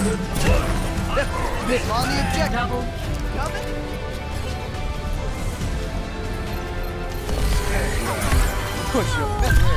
On the objective. Double. Coming? Push your